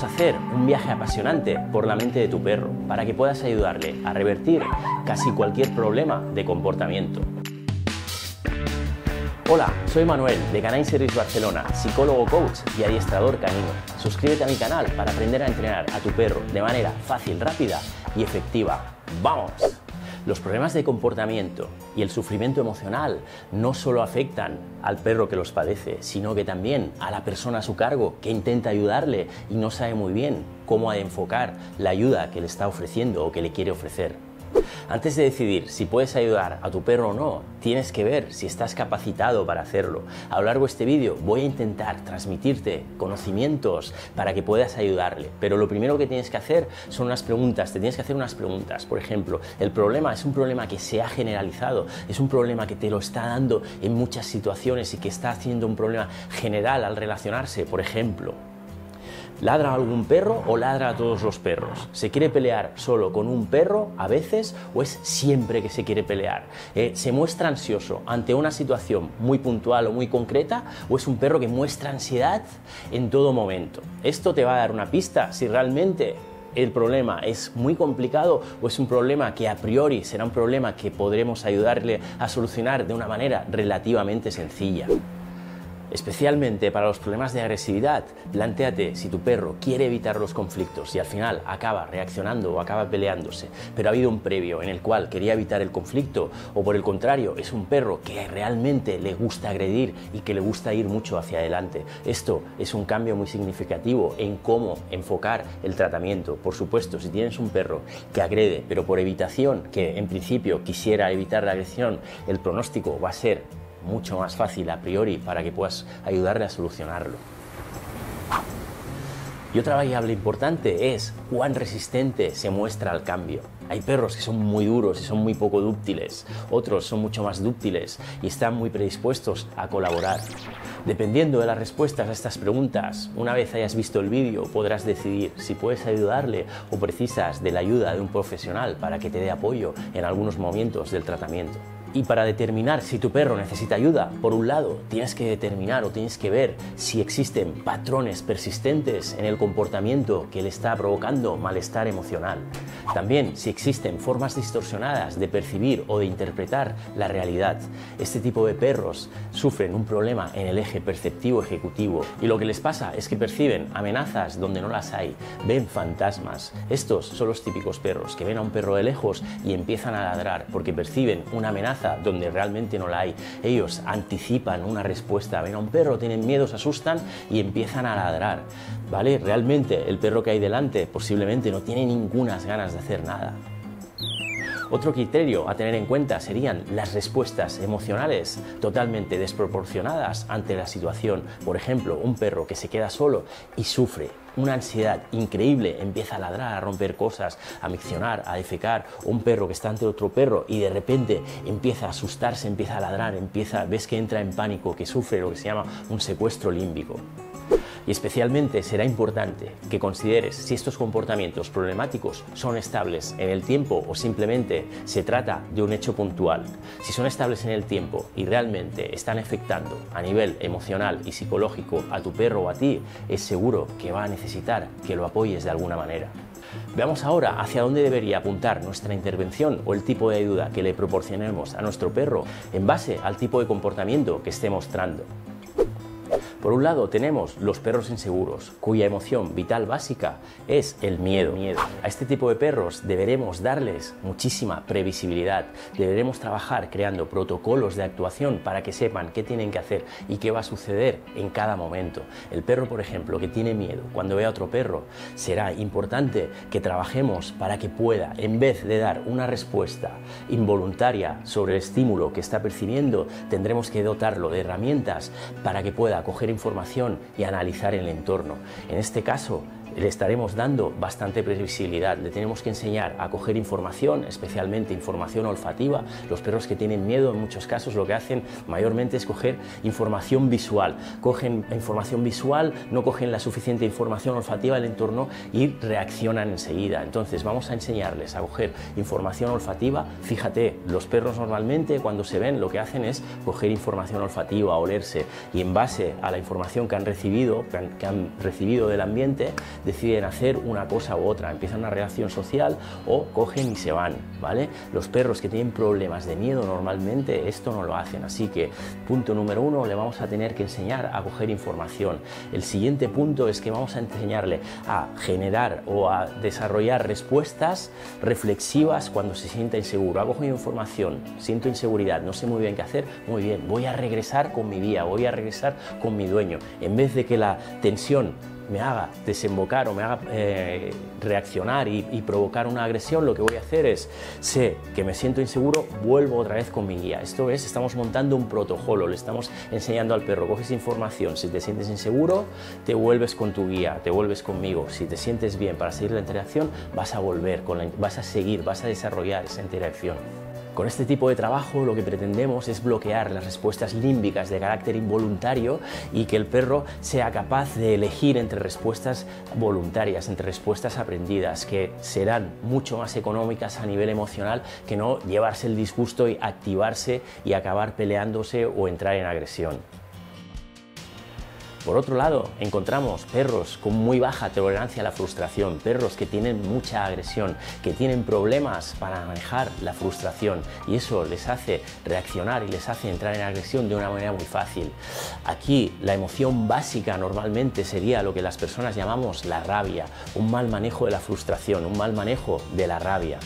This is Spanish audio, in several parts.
a hacer un viaje apasionante por la mente de tu perro para que puedas ayudarle a revertir casi cualquier problema de comportamiento. Hola, soy Manuel de Canine Service Barcelona, psicólogo coach y adiestrador canino. Suscríbete a mi canal para aprender a entrenar a tu perro de manera fácil, rápida y efectiva. ¡Vamos! Los problemas de comportamiento y el sufrimiento emocional no solo afectan al perro que los padece, sino que también a la persona a su cargo que intenta ayudarle y no sabe muy bien cómo enfocar la ayuda que le está ofreciendo o que le quiere ofrecer. Antes de decidir si puedes ayudar a tu perro o no, tienes que ver si estás capacitado para hacerlo. A lo largo de este vídeo voy a intentar transmitirte conocimientos para que puedas ayudarle, pero lo primero que tienes que hacer son unas preguntas, te tienes que hacer unas preguntas. Por ejemplo, el problema es un problema que se ha generalizado, es un problema que te lo está dando en muchas situaciones y que está haciendo un problema general al relacionarse. Por ejemplo, ¿Ladra algún perro o ladra a todos los perros? ¿Se quiere pelear solo con un perro a veces o es siempre que se quiere pelear? Eh, ¿Se muestra ansioso ante una situación muy puntual o muy concreta o es un perro que muestra ansiedad en todo momento? Esto te va a dar una pista si realmente el problema es muy complicado o es un problema que a priori será un problema que podremos ayudarle a solucionar de una manera relativamente sencilla. Especialmente para los problemas de agresividad, planteate si tu perro quiere evitar los conflictos y al final acaba reaccionando o acaba peleándose, pero ha habido un previo en el cual quería evitar el conflicto o por el contrario es un perro que realmente le gusta agredir y que le gusta ir mucho hacia adelante. Esto es un cambio muy significativo en cómo enfocar el tratamiento. Por supuesto, si tienes un perro que agrede, pero por evitación, que en principio quisiera evitar la agresión, el pronóstico va a ser mucho más fácil a priori para que puedas ayudarle a solucionarlo. Y otra variable importante es cuán resistente se muestra al cambio. Hay perros que son muy duros y son muy poco dúctiles, otros son mucho más dúctiles y están muy predispuestos a colaborar. Dependiendo de las respuestas a estas preguntas, una vez hayas visto el vídeo podrás decidir si puedes ayudarle o precisas de la ayuda de un profesional para que te dé apoyo en algunos momentos del tratamiento. Y para determinar si tu perro necesita ayuda, por un lado, tienes que determinar o tienes que ver si existen patrones persistentes en el comportamiento que le está provocando malestar emocional. También si existen formas distorsionadas de percibir o de interpretar la realidad. Este tipo de perros sufren un problema en el eje perceptivo ejecutivo y lo que les pasa es que perciben amenazas donde no las hay, ven fantasmas. Estos son los típicos perros que ven a un perro de lejos y empiezan a ladrar porque perciben una amenaza donde realmente no la hay. Ellos anticipan una respuesta, ven a un perro, tienen miedo, se asustan y empiezan a ladrar. ¿Vale? Realmente el perro que hay delante posiblemente no tiene ninguna ganas de hacer nada. Otro criterio a tener en cuenta serían las respuestas emocionales totalmente desproporcionadas ante la situación. Por ejemplo, un perro que se queda solo y sufre una ansiedad increíble, empieza a ladrar, a romper cosas, a miccionar, a defecar, un perro que está ante otro perro y de repente empieza a asustarse, empieza a ladrar, empieza, ves que entra en pánico, que sufre lo que se llama un secuestro límbico. Y especialmente será importante que consideres si estos comportamientos problemáticos son estables en el tiempo o simplemente se trata de un hecho puntual. Si son estables en el tiempo y realmente están afectando a nivel emocional y psicológico a tu perro o a ti, es seguro que va a necesitar que lo apoyes de alguna manera. Veamos ahora hacia dónde debería apuntar nuestra intervención o el tipo de ayuda que le proporcionemos a nuestro perro en base al tipo de comportamiento que esté mostrando. Por un lado tenemos los perros inseguros, cuya emoción vital básica es el miedo. A este tipo de perros deberemos darles muchísima previsibilidad, deberemos trabajar creando protocolos de actuación para que sepan qué tienen que hacer y qué va a suceder en cada momento. El perro, por ejemplo, que tiene miedo cuando ve a otro perro, será importante que trabajemos para que pueda, en vez de dar una respuesta involuntaria sobre el estímulo que está percibiendo, tendremos que dotarlo de herramientas para que pueda coger información y analizar el entorno. En este caso, le estaremos dando bastante previsibilidad. Le tenemos que enseñar a coger información, especialmente información olfativa. Los perros que tienen miedo en muchos casos lo que hacen mayormente es coger información visual. Cogen información visual, no cogen la suficiente información olfativa del entorno y reaccionan enseguida. Entonces vamos a enseñarles a coger información olfativa. Fíjate, los perros normalmente cuando se ven lo que hacen es coger información olfativa, olerse y en base a la información que han recibido, que han, que han recibido del ambiente, deciden hacer una cosa u otra, empiezan una relación social o cogen y se van, ¿vale? Los perros que tienen problemas de miedo normalmente esto no lo hacen, así que punto número uno, le vamos a tener que enseñar a coger información. El siguiente punto es que vamos a enseñarle a generar o a desarrollar respuestas reflexivas cuando se sienta inseguro. Ha cogido información, siento inseguridad, no sé muy bien qué hacer, muy bien, voy a regresar con mi vía, voy a regresar con mi dueño. En vez de que la tensión me haga desembocar o me haga eh, reaccionar y, provocar una agresión, lo que voy a hacer es, sé que me siento inseguro, vuelvo otra vez con mi guía. Esto es, estamos montando un protocolo, le estamos enseñando al perro, coges información, si te sientes inseguro, te vuelves con tu guía, te vuelves conmigo. Si te sientes bien para seguir la interacción, vas a volver, con vas a seguir, vas a desarrollar esa interacción. Con este tipo de trabajo lo que pretendemos es bloquear las respuestas límbicas de carácter involuntario y que el perro sea capaz de elegir entre respuestas voluntarias, entre respuestas aprendidas, que serán mucho más económicas a nivel emocional que no llevarse el disgusto y activarse y acabar peleándose o entrar en agresión. Por otro lado, encontramos perros con muy baja tolerancia a la frustración, perros que tienen mucha agresión, que tienen problemas para manejar la frustración y eso les hace reaccionar y les hace entrar en agresión de una manera muy fácil. Aquí la emoción básica normalmente sería lo que las personas llamamos la rabia, un mal manejo de la frustración, un mal manejo de la rabia.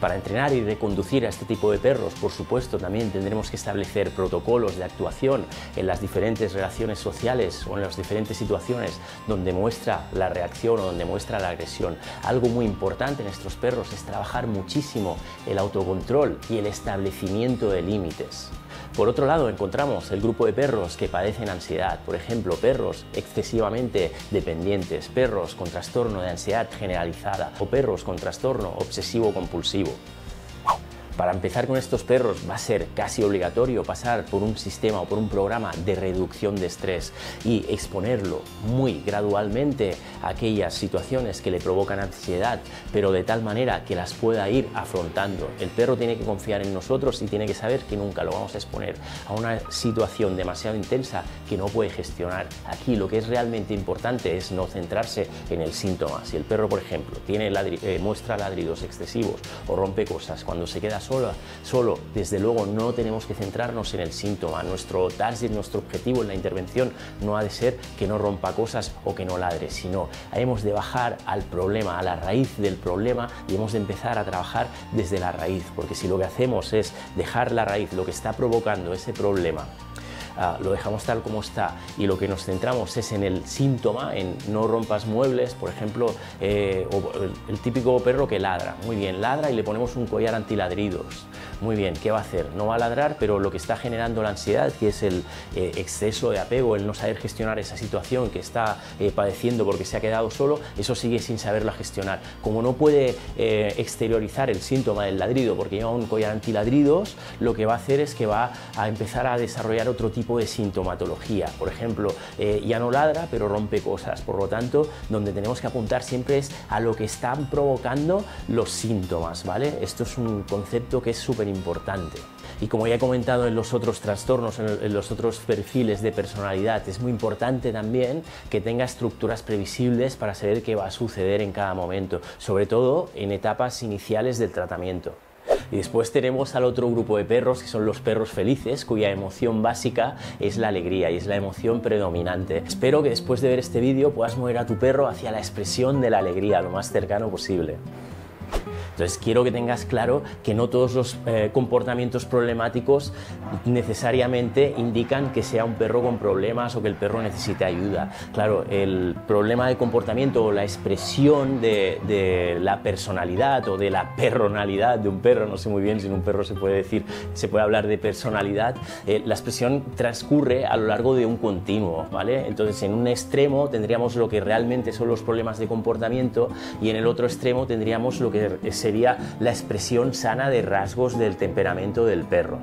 Para entrenar y reconducir a este tipo de perros, por supuesto, también tendremos que establecer protocolos de actuación en las diferentes relaciones sociales o en las diferentes situaciones donde muestra la reacción o donde muestra la agresión. Algo muy importante en estos perros es trabajar muchísimo el autocontrol y el establecimiento de límites. Por otro lado, encontramos el grupo de perros que padecen ansiedad, por ejemplo, perros excesivamente dependientes, perros con trastorno de ansiedad generalizada o perros con trastorno obsesivo-compulsivo. Para empezar con estos perros va a ser casi obligatorio pasar por un sistema o por un programa de reducción de estrés y exponerlo muy gradualmente a aquellas situaciones que le provocan ansiedad, pero de tal manera que las pueda ir afrontando. El perro tiene que confiar en nosotros y tiene que saber que nunca lo vamos a exponer a una situación demasiado intensa que no puede gestionar. Aquí lo que es realmente importante es no centrarse en el síntoma. Si el perro, por ejemplo, eh, muestra ladridos excesivos o rompe cosas cuando se queda solo, desde luego no tenemos que centrarnos en el síntoma. Nuestro target, nuestro objetivo en la intervención no ha de ser que no rompa cosas o que no ladre, sino hemos de bajar al problema, a la raíz del problema y hemos de empezar a trabajar desde la raíz, porque si lo que hacemos es dejar la raíz, lo que está provocando ese problema, Ah, lo dejamos tal como está y lo que nos centramos es en el síntoma, en no rompas muebles, por ejemplo, eh, o el, típico perro que ladra, muy bien, ladra y le ponemos un collar antiladridos, muy bien, ¿qué va a hacer? No va a ladrar, pero lo que está generando la ansiedad, que es el eh, exceso de apego, el no saber gestionar esa situación que está eh, padeciendo porque se ha quedado solo, eso sigue sin saberlo gestionar. Como no puede exteriorizar el síntoma del ladrido porque lleva un collar antiladridos, lo que va a hacer es que va a empezar a desarrollar otro tipo tipo de sintomatología. Por ejemplo, eh, ya no ladra, pero rompe cosas. Por lo tanto, donde tenemos que apuntar siempre es a lo que están provocando los síntomas, ¿vale? Esto es un concepto que es súper importante. Y como ya he comentado en los otros trastornos, en los otros perfiles de personalidad, es muy importante también que tenga estructuras previsibles para saber qué va a suceder en cada momento, sobre todo en etapas iniciales del tratamiento. Y después tenemos al otro grupo de perros, que son los perros felices, cuya emoción básica es la alegría y es la emoción predominante. Espero que después de ver este vídeo puedas mover a tu perro hacia la expresión de la alegría lo más cercano posible. Entonces quiero que tengas claro que no todos los eh, comportamientos problemáticos necesariamente indican que sea un perro con problemas o que el perro necesite ayuda. Claro, el problema de comportamiento o la expresión de, la personalidad o de la perronalidad de un perro, no sé muy bien si en un perro se puede decir, se puede hablar de personalidad, eh, la expresión transcurre a lo largo de un continuo, ¿vale? Entonces en un extremo tendríamos lo que realmente son los problemas de comportamiento y en el otro extremo tendríamos lo que sería la expresión sana de rasgos del temperamento del perro.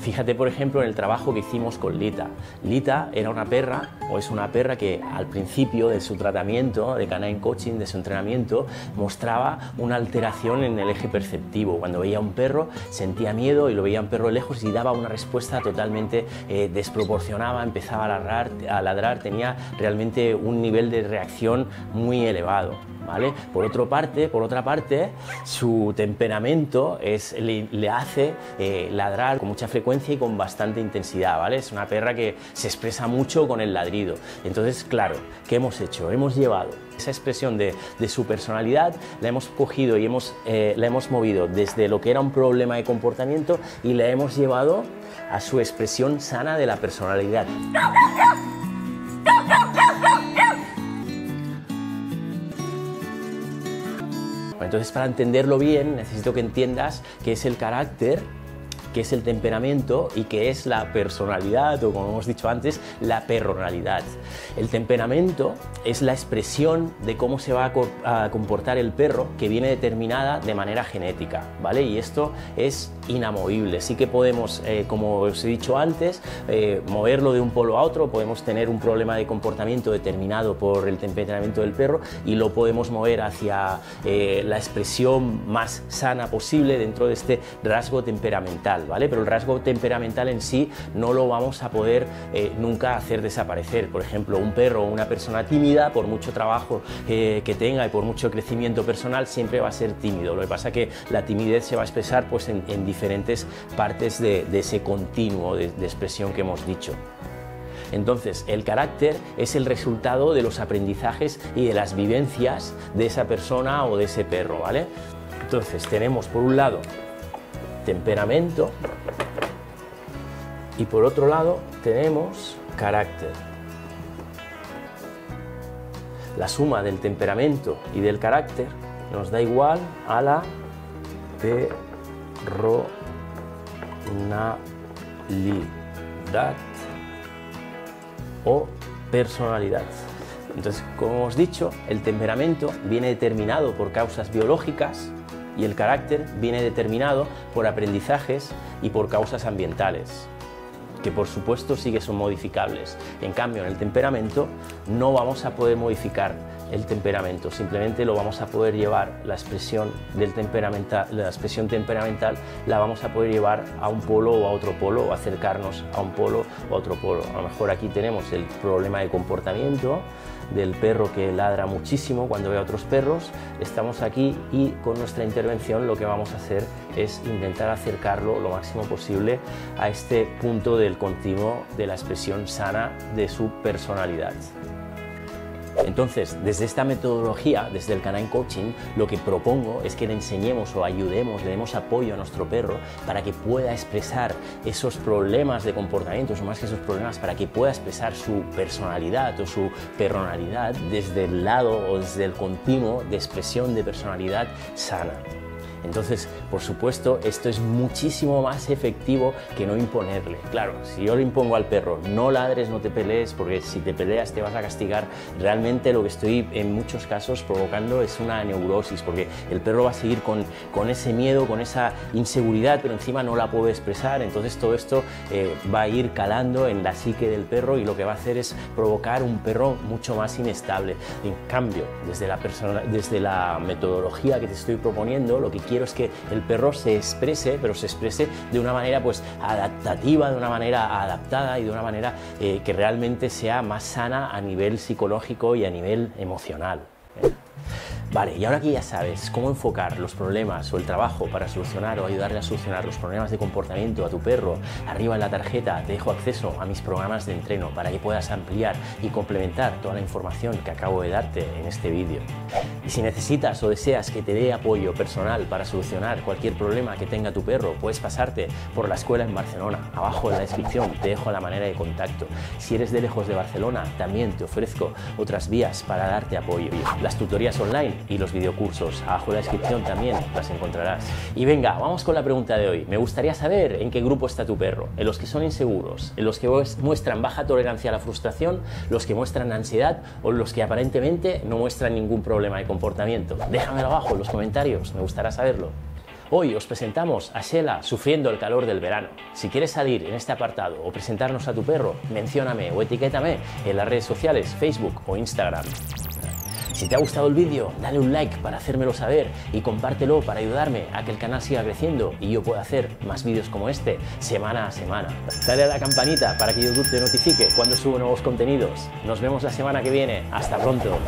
Fíjate, por ejemplo, en el trabajo que hicimos con Lita. Lita era una perra, o es una perra que al principio de su tratamiento, de canine coaching, de su entrenamiento, mostraba una alteración en el eje perceptivo. Cuando veía un perro, sentía miedo y lo veía un perro lejos y daba una respuesta totalmente eh, desproporcionada, empezaba a ladrar, a ladrar, tenía realmente un nivel de reacción muy elevado. Por, otra parte, por otra parte, su temperamento es, le, hace eh, ladrar con mucha frecuencia y con bastante intensidad, ¿vale? Es una perra que se expresa mucho con el ladrido. Entonces, claro, ¿qué hemos hecho? Hemos llevado esa expresión de, su personalidad, la hemos cogido y hemos, eh, la hemos movido desde lo que era un problema de comportamiento y la hemos llevado a su expresión sana de la personalidad. Entonces, para entenderlo bien, necesito que entiendas qué es el carácter que es el temperamento y que es la personalidad o como hemos dicho antes, la personalidad. El temperamento es la expresión de cómo se va a comportar el perro que viene determinada de manera genética, ¿vale? Y esto es inamovible. Sí que podemos, eh, como os he dicho antes, eh, moverlo de un polo a otro, podemos tener un problema de comportamiento determinado por el temperamento del perro y lo podemos mover hacia eh, la expresión más sana posible dentro de este rasgo temperamental. Pero el rasgo temperamental en sí no lo vamos a poder eh, nunca hacer desaparecer. Por ejemplo, un perro o una persona tímida, por mucho trabajo eh, que tenga y por mucho crecimiento personal, siempre va a ser tímido. Lo que pasa es que la timidez se va a expresar pues, en, diferentes partes de, ese continuo de, de expresión que hemos dicho. Entonces, el carácter es el resultado de los aprendizajes y de las vivencias de esa persona o de ese perro, ¿vale? Entonces, tenemos por un lado temperamento y por otro lado tenemos carácter. La suma del temperamento y del carácter nos da igual a la personalidad o personalidad. Entonces, como hemos dicho, el temperamento viene determinado por causas biológicas y el carácter viene determinado por aprendizajes y por causas ambientales que por supuesto sí que son modificables. En cambio, en el temperamento no vamos a poder modificar el temperamento, simplemente lo vamos a poder llevar, la expresión, del temperamental, la expresión temperamental la vamos a poder llevar a un polo o a otro polo o acercarnos a un polo o a otro polo. A lo mejor aquí tenemos el problema de comportamiento del perro que ladra muchísimo cuando ve a otros perros, estamos aquí y con nuestra intervención lo que vamos a hacer es intentar acercarlo lo máximo posible a este punto del continuo de la expresión sana de su personalidad. Entonces, desde esta metodología, desde el Canine Coaching, lo que propongo es que le enseñemos o ayudemos, le demos apoyo a nuestro perro para que pueda expresar esos problemas de comportamiento, o más que esos problemas, para que pueda expresar su personalidad o su personalidad desde el lado o desde el continuo de expresión de personalidad sana. Entonces, por supuesto, esto es muchísimo más efectivo que no imponerle. Claro, si yo le impongo al perro, no ladres, no te pelees, porque si te peleas te vas a castigar, realmente lo que estoy en muchos casos provocando es una neurosis, porque el perro va a seguir con, ese miedo, con esa inseguridad, pero encima no la puede expresar, entonces todo esto eh, va a ir calando en la psique del perro y lo que va a hacer es provocar un perro mucho más inestable. En cambio, desde la, desde la metodología que te estoy proponiendo, lo que quiero es que el perro se exprese, pero se exprese de una manera pues adaptativa, de una manera adaptada y de una manera eh, que realmente sea más sana a nivel psicológico y a nivel emocional. Vale, y ahora que ya sabes cómo enfocar los problemas o el trabajo para solucionar o ayudarle a solucionar los problemas de comportamiento a tu perro, arriba en la tarjeta te dejo acceso a mis programas de entreno para que puedas ampliar y complementar toda la información que acabo de darte en este vídeo. Y si necesitas o deseas que te dé apoyo personal para solucionar cualquier problema que tenga tu perro, puedes pasarte por la escuela en Barcelona. Abajo en la descripción te dejo la manera de contacto. Si eres de lejos de Barcelona, también te ofrezco otras vías para darte apoyo. Las tutorías online y los videocursos. Abajo en la descripción también las encontrarás. Y venga, vamos con la pregunta de hoy. Me gustaría saber en qué grupo está tu perro. En los que son inseguros, en los que muestran baja tolerancia a la frustración, los que muestran ansiedad o los que aparentemente no muestran ningún problema de comportamiento. Déjamelo abajo en los comentarios, me gustará saberlo. Hoy os presentamos a Shela sufriendo el calor del verano. Si quieres salir en este apartado o presentarnos a tu perro, mencióname o etiquétame en las redes sociales, Facebook o Instagram. Si te ha gustado el vídeo, dale un like para hacérmelo saber y compártelo para ayudarme a que el canal siga creciendo y yo pueda hacer más vídeos como este semana a semana. Dale a la campanita para que YouTube te notifique cuando subo nuevos contenidos. Nos vemos la semana que viene. Hasta pronto.